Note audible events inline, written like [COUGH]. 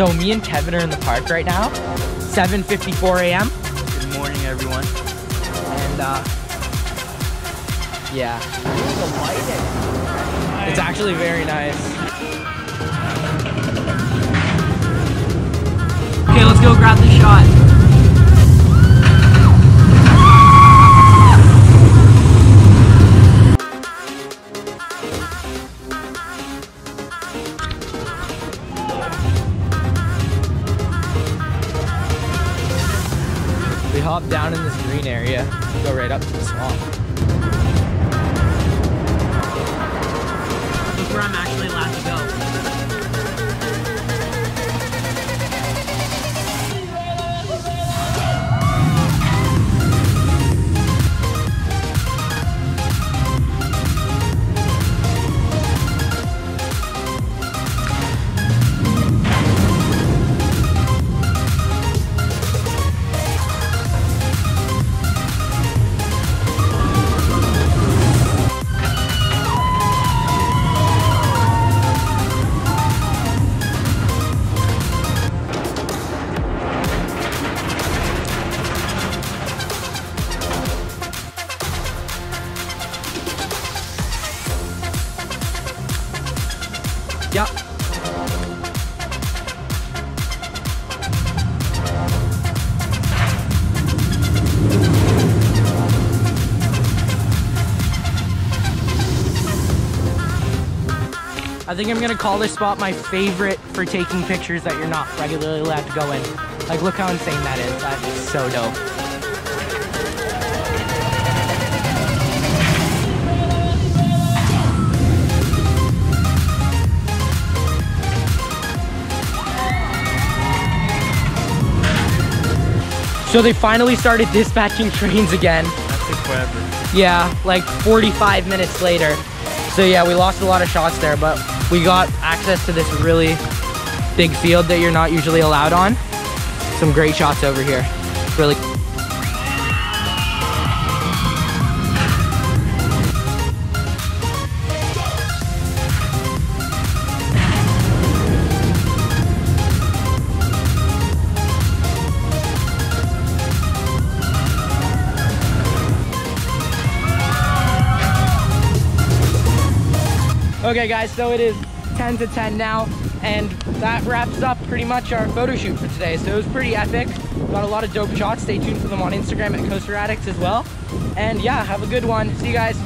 So me and Kevin are in the park right now, 7.54 a.m. Good morning, everyone. And uh, yeah, it's actually very nice. Okay, let's go grab the shot. We hop down in this green area, go right up to the swamp. Yep. I think I'm gonna call this spot my favorite for taking pictures that you're not regularly allowed to go in. Like, look how insane that is. That is so dope. So they finally started dispatching [LAUGHS] trains again. That took forever. Yeah, like 45 minutes later. So yeah, we lost a lot of shots there, but we got access to this really big field that you're not usually allowed on. Some great shots over here. Really Okay guys, so it is 10 to 10 now, and that wraps up pretty much our photo shoot for today. So it was pretty epic. Got a lot of dope shots. Stay tuned for them on Instagram at Coaster Addicts as well. And yeah, have a good one. See you guys.